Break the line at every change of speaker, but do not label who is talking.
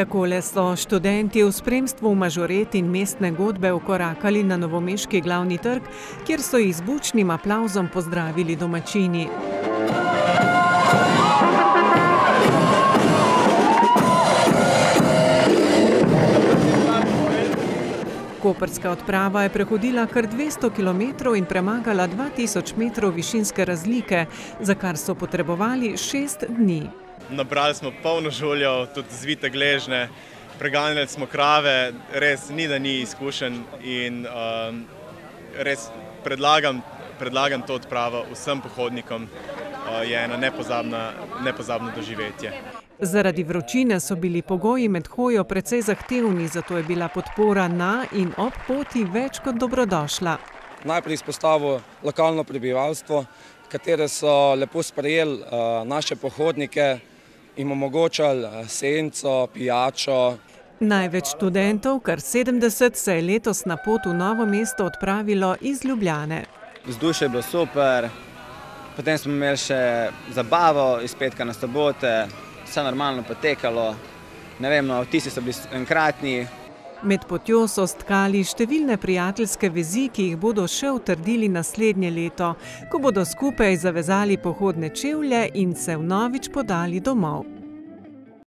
Takole so študenti v spremstvu mažoret in mestne godbe ukorakali na novomeški glavni trg, kjer so jih z bučnim aplavzom pozdravili domačini. Koprska odprava je prehodila kar 200 km in premagala 2000 metrov višinske razlike, za kar so potrebovali šest dni.
Nabrali smo polno žuljev, tudi zvite gležne, preganjali smo krave, res ni da ni izkušen in um, res predlagam, predlagam to odpravo vsem pohodnikom, uh, je ena nepozabna, nepozabno doživetje.
Zaradi vročine so bili pogoji med hojo precej zahtevni, zato je bila podpora na in ob poti več kot dobrodošla.
Najprej izpostavil lokalno prebivalstvo, katere so lepo sprejeli uh, naše pohodnike in omogočali uh, senco, pijačo.
Največ študentov, kar 70, se je letos na pot v novo mesto odpravilo iz Ljubljane.
Vzdušje je bilo super, potem smo imeli še zabavo iz petka na sobote, vse normalno potekalo. Ne vem, no, vtisi so bili enkratni.
Med potjo so stkali številne prijateljske vezi, ki jih bodo še utrdili naslednje leto, ko bodo skupaj zavezali pohodne čevlje in se vnovič podali domov.